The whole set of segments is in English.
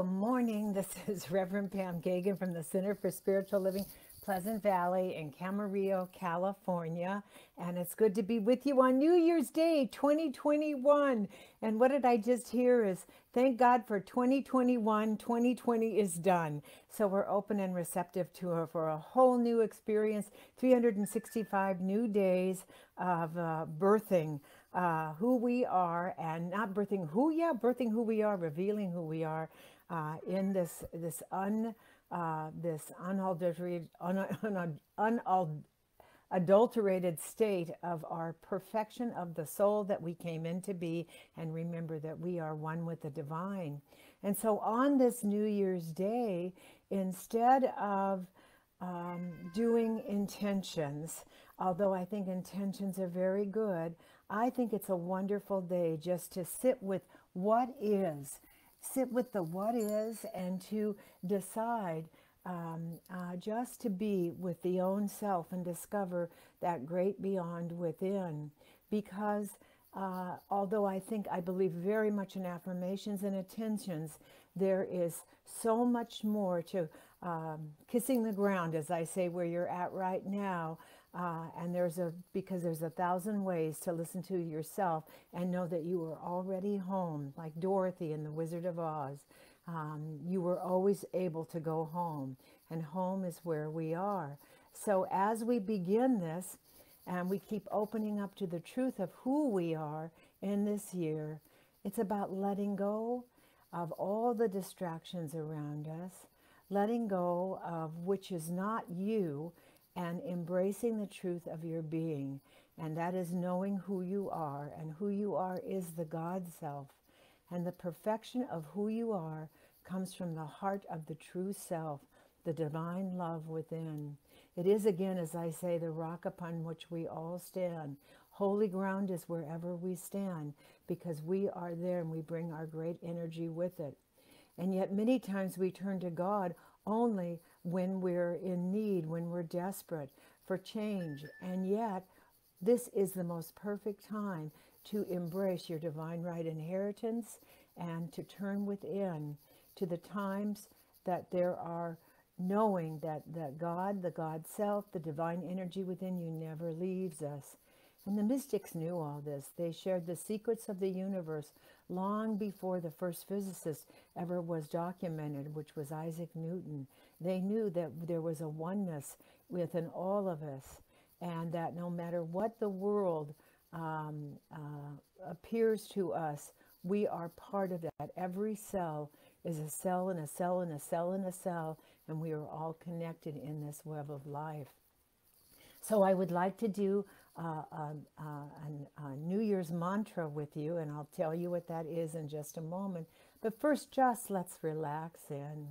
Good morning. This is Reverend Pam Geagan from the Center for Spiritual Living, Pleasant Valley in Camarillo, California. And it's good to be with you on New Year's Day 2021. And what did I just hear is thank God for 2021. 2020 is done. So we're open and receptive to her for a whole new experience 365 new days of uh, birthing. Uh, who we are and not birthing who yeah birthing who we are revealing who we are uh, in this this un uh, this unadulterated un, un, un, unadulterated state of our perfection of the soul that we came in to be and remember that we are one with the divine. And so on this new year's day instead of um, doing intentions although i think intentions are very good i think it's a wonderful day just to sit with what is sit with the what is and to decide um, uh, just to be with the own self and discover that great beyond within. Because uh, although I think I believe very much in affirmations and intentions, there is so much more to um, kissing the ground, as I say, where you're at right now, uh, and there's a, because there's a thousand ways to listen to yourself and know that you are already home, like Dorothy in The Wizard of Oz. Um, you were always able to go home, and home is where we are. So as we begin this, and we keep opening up to the truth of who we are in this year, it's about letting go of all the distractions around us, letting go of which is not you, and embracing the truth of your being. And that is knowing who you are. And who you are is the God self. And the perfection of who you are comes from the heart of the true self, the divine love within. It is again, as I say, the rock upon which we all stand. Holy ground is wherever we stand because we are there and we bring our great energy with it. And yet, many times we turn to God only when we're in need, when we're desperate for change. And yet, this is the most perfect time to embrace your divine right inheritance and to turn within to the times that there are knowing that, that God, the God self, the divine energy within you never leaves us. And the mystics knew all this. They shared the secrets of the universe long before the first physicist ever was documented, which was Isaac Newton. They knew that there was a oneness within all of us, and that no matter what the world um, uh, appears to us, we are part of that. Every cell is a cell and a cell and a cell and a cell, and we are all connected in this web of life. So I would like to do uh, a, a, mantra with you, and I'll tell you what that is in just a moment. But first, just let's relax in.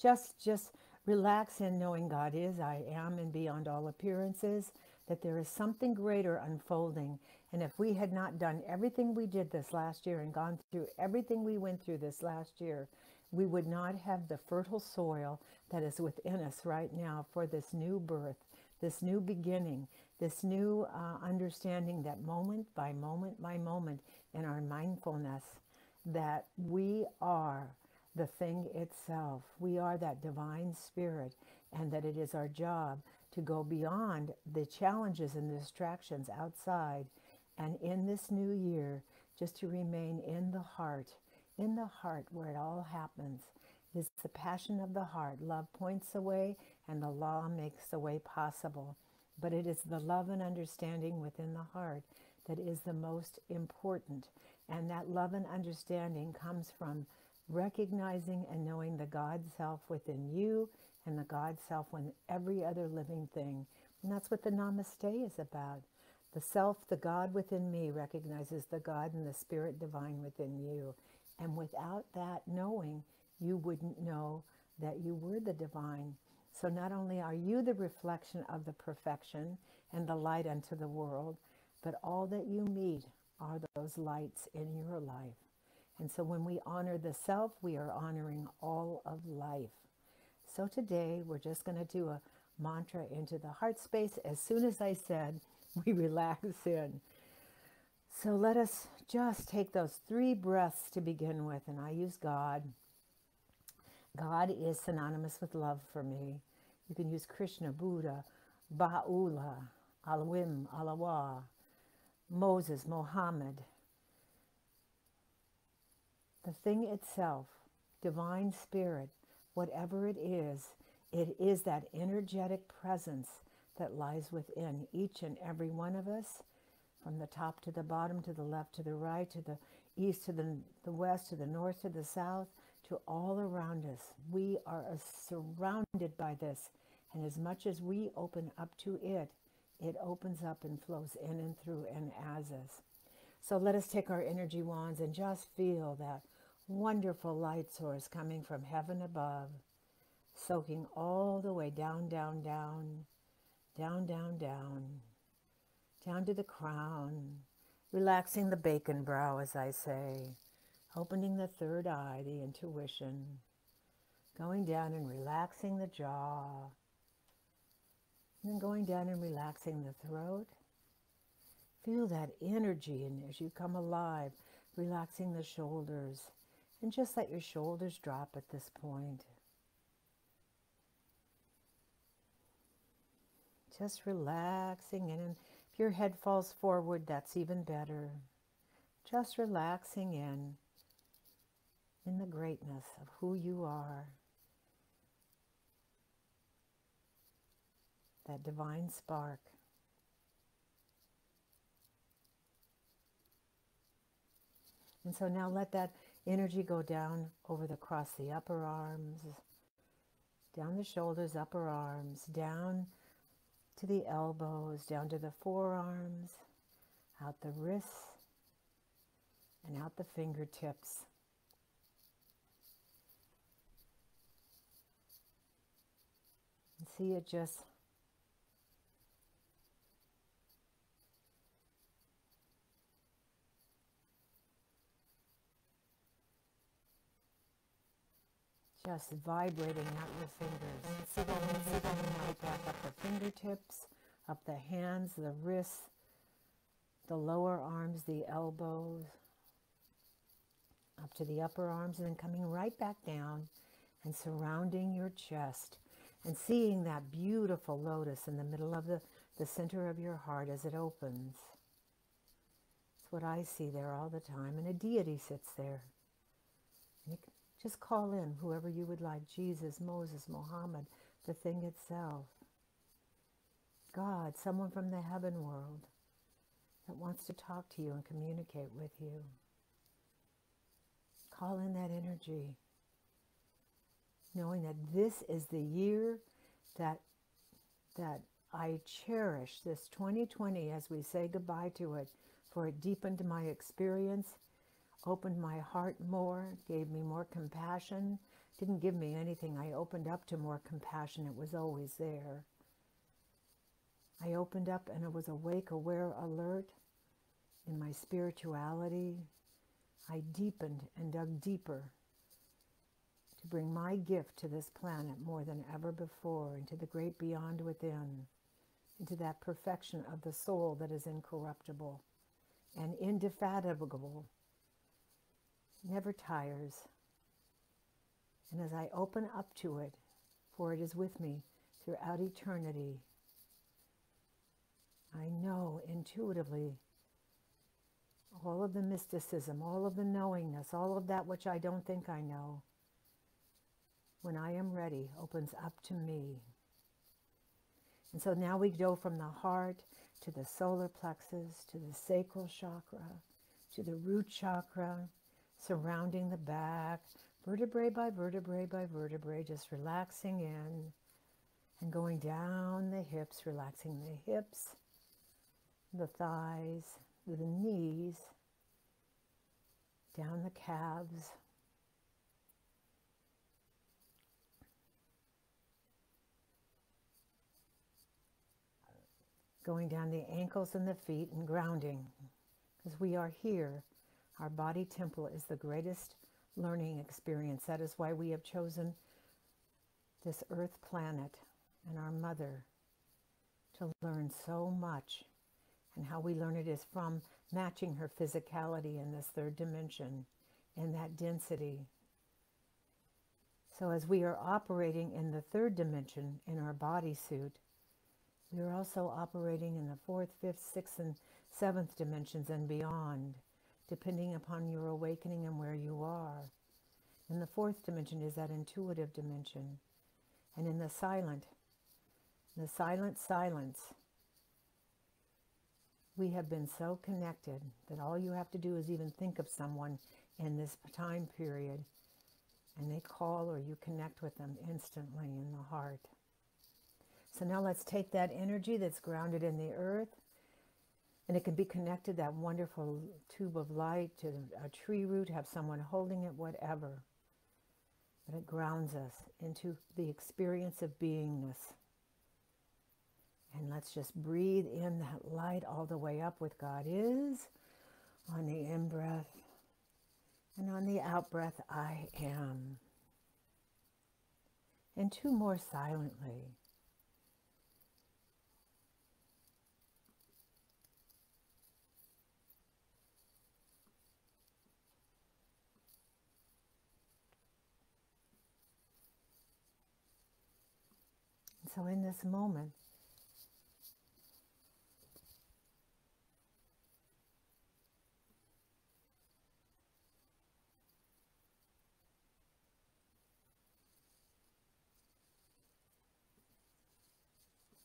Just, just relax in knowing God is, I am, and beyond all appearances, that there is something greater unfolding. And if we had not done everything we did this last year and gone through everything we went through this last year, we would not have the fertile soil that is within us right now for this new birth, this new beginning, this new uh, understanding that moment by moment by moment in our mindfulness that we are the thing itself. We are that divine spirit and that it is our job to go beyond the challenges and the distractions outside and in this new year just to remain in the heart, in the heart where it all happens. It is the passion of the heart. Love points the way and the law makes the way possible. But it is the love and understanding within the heart that is the most important. And that love and understanding comes from recognizing and knowing the God self within you and the God self within every other living thing. And that's what the Namaste is about. The self, the God within me, recognizes the God and the Spirit divine within you. And without that knowing, you wouldn't know that you were the divine. So not only are you the reflection of the perfection and the light unto the world, but all that you meet are those lights in your life. And so when we honor the self, we are honoring all of life. So today we're just going to do a mantra into the heart space. As soon as I said, we relax in. So let us just take those three breaths to begin with. And I use God. God is synonymous with love for me. You can use Krishna, Buddha, Baha'u'llah, Alwim, Alawa, Moses, Mohammed. The thing itself, divine spirit, whatever it is, it is that energetic presence that lies within each and every one of us, from the top to the bottom, to the left, to the right, to the east, to the, the west, to the north, to the south, to all around us. We are surrounded by this. And as much as we open up to it, it opens up and flows in and through and as us. So let us take our energy wands and just feel that wonderful light source coming from heaven above, soaking all the way down, down, down, down, down, down, down to the crown, relaxing the bacon brow, as I say, opening the third eye, the intuition, going down and relaxing the jaw, and then going down and relaxing the throat. Feel that energy and as you come alive, relaxing the shoulders. And just let your shoulders drop at this point. Just relaxing in. And if your head falls forward, that's even better. Just relaxing in, in the greatness of who you are. that divine spark. And so now let that energy go down over the cross the upper arms, down the shoulders, upper arms, down to the elbows, down to the forearms, out the wrists, and out the fingertips. See it just just vibrating out your fingers. See that energy coming right back up the fingertips, up the hands, the wrists, the lower arms, the elbows, up to the upper arms, and then coming right back down and surrounding your chest and seeing that beautiful lotus in the middle of the, the center of your heart as it opens. It's what I see there all the time, and a deity sits there. Just call in whoever you would like Jesus, Moses, Mohammed, the thing itself. God, someone from the heaven world that wants to talk to you and communicate with you. Call in that energy, knowing that this is the year that, that I cherish this 2020 as we say goodbye to it, for it deepened my experience opened my heart more, gave me more compassion. Didn't give me anything. I opened up to more compassion. It was always there. I opened up and I was awake, aware, alert in my spirituality. I deepened and dug deeper to bring my gift to this planet more than ever before, into the great beyond within, into that perfection of the soul that is incorruptible and indefatigable never tires. And as I open up to it, for it is with me throughout eternity, I know intuitively all of the mysticism, all of the knowingness, all of that which I don't think I know, when I am ready, opens up to me. And so now we go from the heart to the solar plexus, to the sacral chakra, to the root chakra, surrounding the back, vertebrae by vertebrae by vertebrae, just relaxing in and going down the hips, relaxing the hips, the thighs, the knees, down the calves. Going down the ankles and the feet and grounding because we are here our body temple is the greatest learning experience. That is why we have chosen this earth planet and our mother to learn so much. And how we learn it is from matching her physicality in this third dimension, in that density. So, as we are operating in the third dimension in our bodysuit, we are also operating in the fourth, fifth, sixth, and seventh dimensions and beyond, depending upon your awakening and where you are. And the fourth dimension is that intuitive dimension. And in the silent, the silent silence, we have been so connected that all you have to do is even think of someone in this time period and they call or you connect with them instantly in the heart. So now let's take that energy that's grounded in the earth and it can be connected, that wonderful tube of light, to a tree root, have someone holding it, whatever. But it grounds us into the experience of beingness. And let's just breathe in that light all the way up with God is on the in breath. And on the out breath, I am. And two more silently. So, in this moment,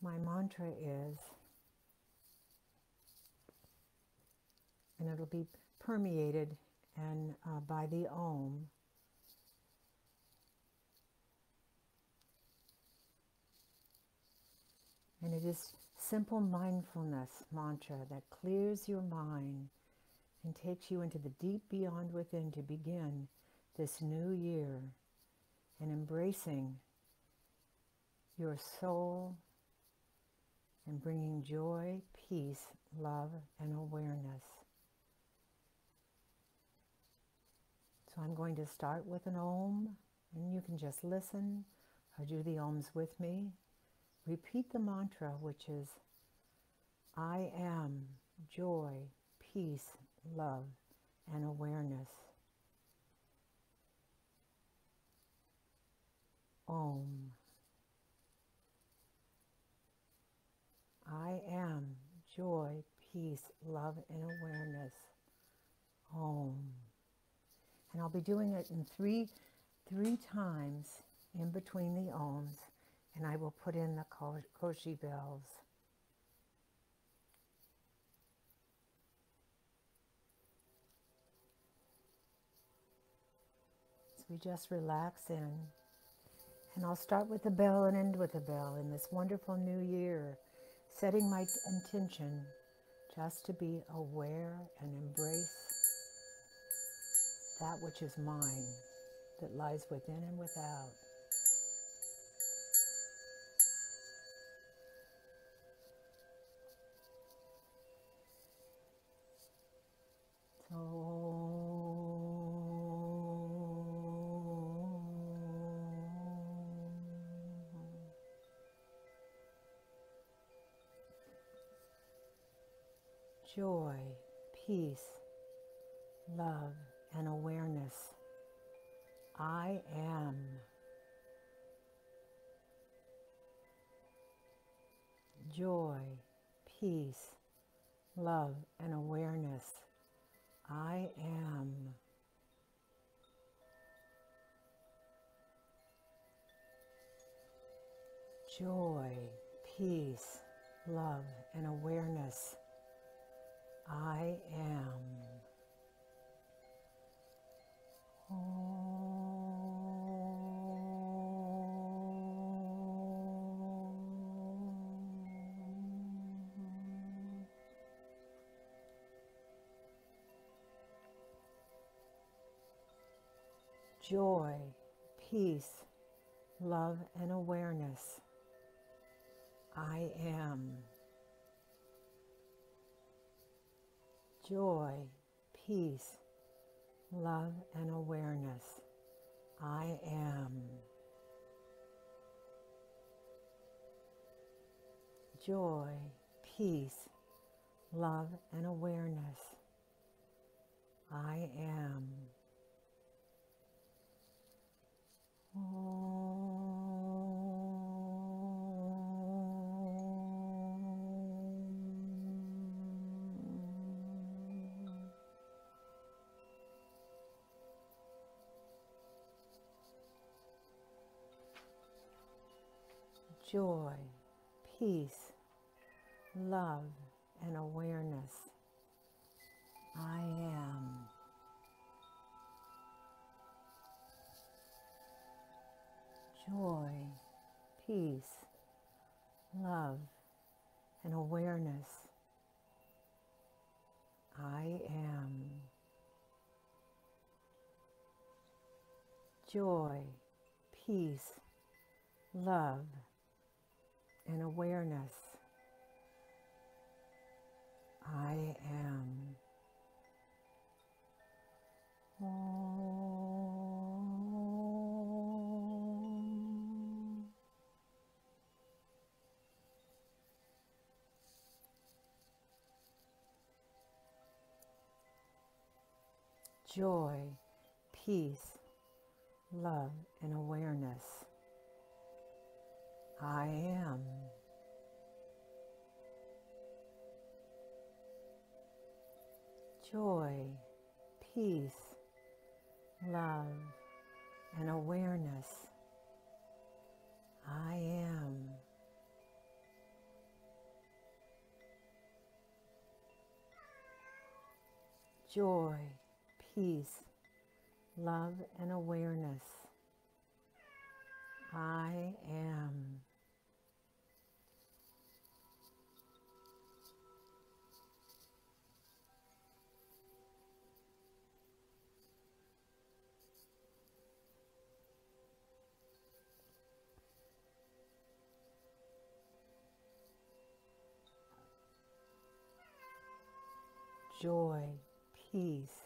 my mantra is, and it'll be permeated and uh, by the Om. And it is simple mindfulness mantra that clears your mind and takes you into the deep beyond within to begin this new year and embracing your soul and bringing joy, peace, love, and awareness. So I'm going to start with an Om, and you can just listen or do the Oms with me. Repeat the mantra, which is I am joy, peace, love, and awareness. Om. I am joy, peace, love, and awareness. Om. And I'll be doing it in three, three times in between the Oms, and I will put in the Koshi bells. So we just relax in. And I'll start with the bell and end with the bell in this wonderful new year setting my intention just to be aware and embrace that which is mine, that lies within and without. Joy, peace, love, and awareness. I am. Joy, peace, love, and awareness. I am. Joy, peace, love, and awareness. I am. Oh. Joy, peace, love, and awareness. I am. joy, peace, love, and awareness. I am. Joy, peace, love, and awareness. I am. joy, peace, love, and awareness. I am. Joy, peace, love, and awareness. I am. Joy, peace, love, and awareness. I am. Joy, peace, love, and awareness. I am. Joy, peace, love, and awareness. I am. Joy, peace, love, and awareness. I am. Joy, peace,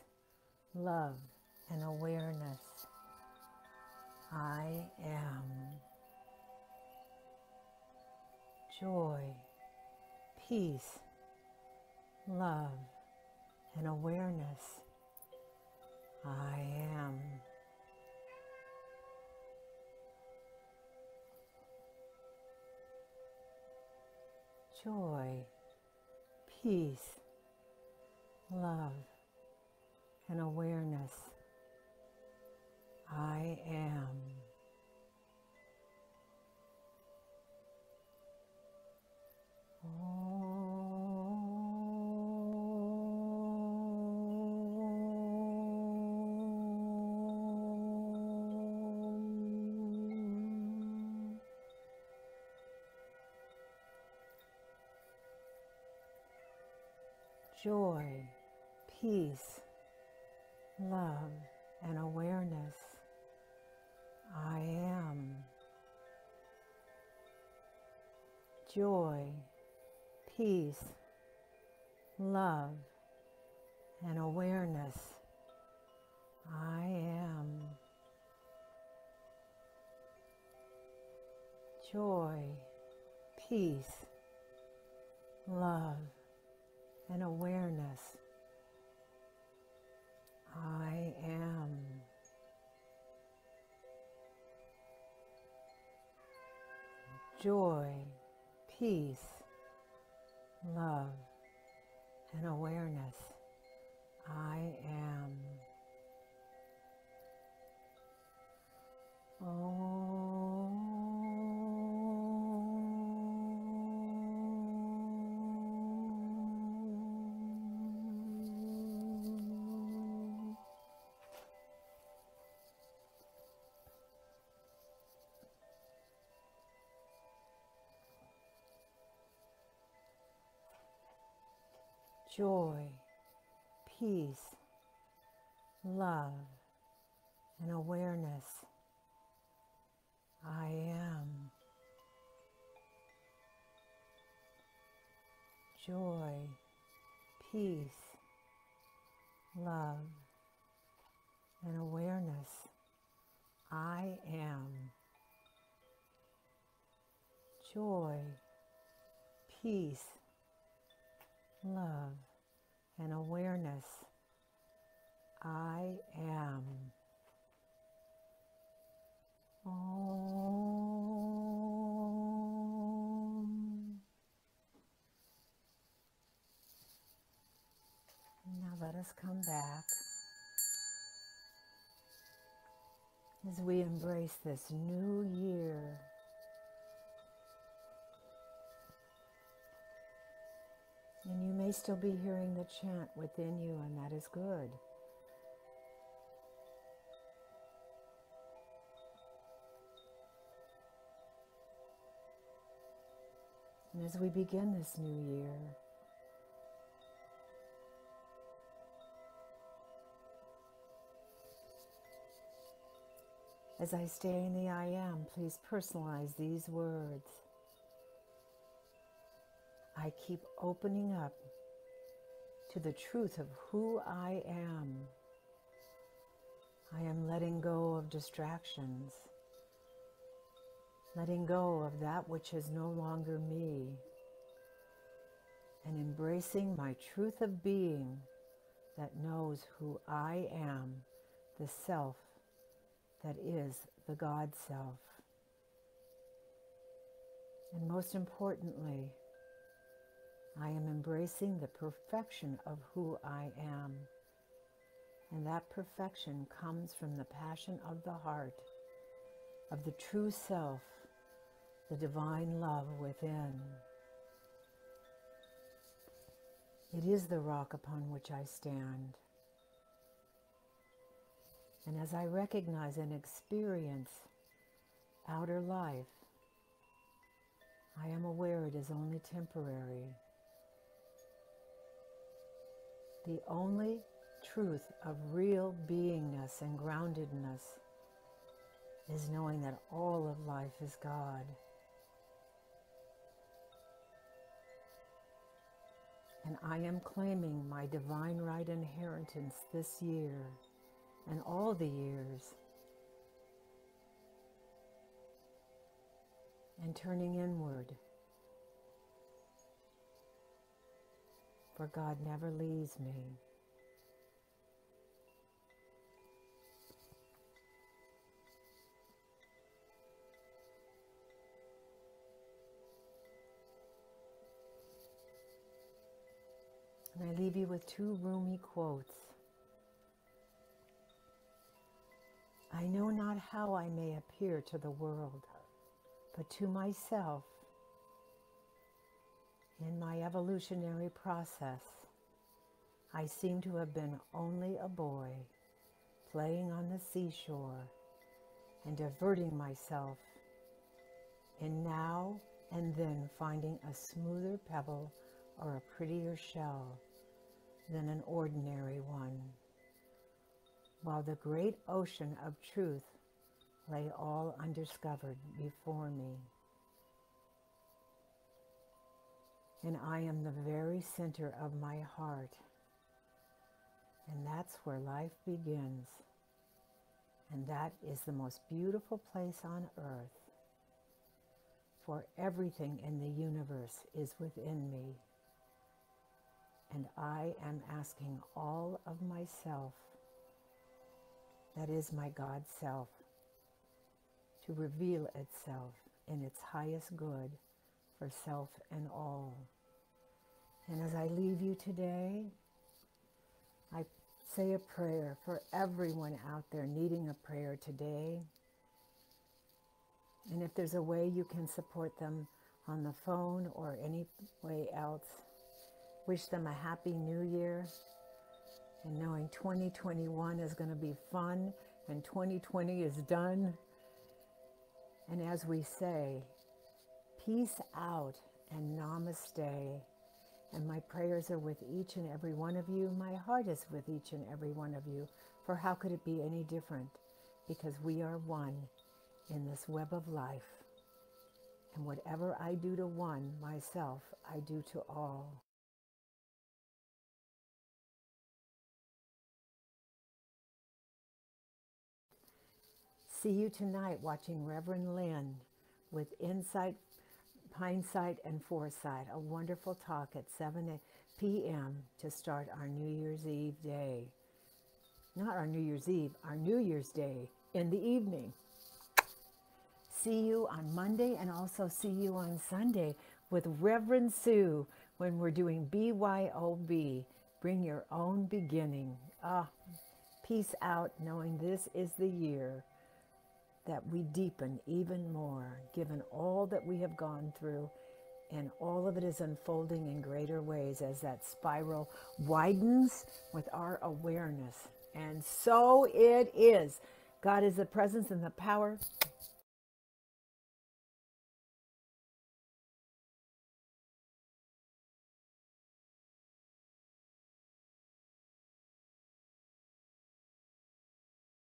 love, and awareness. I am. Joy, peace, love, and awareness. I am. Joy, peace, love, and awareness. I am. Om. Joy, peace, Joy, peace, love, and awareness. I am. Joy, peace, love, and awareness. I am. Joy, peace, love, and awareness. I am. Om. Joy, peace, love, and awareness. I am. Joy, peace, love, and awareness. I am. Joy, peace, love, and awareness. I am. Om. Now let us come back as we embrace this new year And you may still be hearing the chant within you, and that is good. And as we begin this new year, as I stay in the I am, please personalize these words. I keep opening up to the truth of who I am. I am letting go of distractions letting go of that which is no longer me, and embracing my truth of being that knows who I am, the self that is the God self. And most importantly, I am embracing the perfection of who I am. And that perfection comes from the passion of the heart, of the true self the divine love within. It is the rock upon which I stand. And as I recognize and experience outer life, I am aware it is only temporary. The only truth of real beingness and groundedness is knowing that all of life is God. And I am claiming my divine right inheritance this year and all the years. And turning inward. For God never leaves me. And I leave you with two Rumi quotes. I know not how I may appear to the world, but to myself, in my evolutionary process, I seem to have been only a boy playing on the seashore and diverting myself in now and then finding a smoother pebble or a prettier shell than an ordinary one, while the great ocean of truth lay all undiscovered before me. And I am the very center of my heart. And that's where life begins. And that is the most beautiful place on earth. For everything in the universe is within me. And I am asking all of myself, that is my God self, to reveal itself in its highest good for self and all. And as I leave you today, I say a prayer for everyone out there needing a prayer today. And if there's a way you can support them on the phone or any way else, wish them a happy new year and knowing 2021 is going to be fun and 2020 is done. And as we say, peace out and namaste. And my prayers are with each and every one of you. My heart is with each and every one of you. For how could it be any different? Because we are one in this web of life. And whatever I do to one, myself, I do to all. See you tonight watching Reverend Lynn with Insight, Hindsight, and Foresight, a wonderful talk at 7 p.m. to start our New Year's Eve day. Not our New Year's Eve, our New Year's Day in the evening. See you on Monday and also see you on Sunday with Reverend Sue when we're doing BYOB, Bring Your Own Beginning. Ah, peace out knowing this is the year that we deepen even more, given all that we have gone through and all of it is unfolding in greater ways as that spiral widens with our awareness. And so it is. God is the presence and the power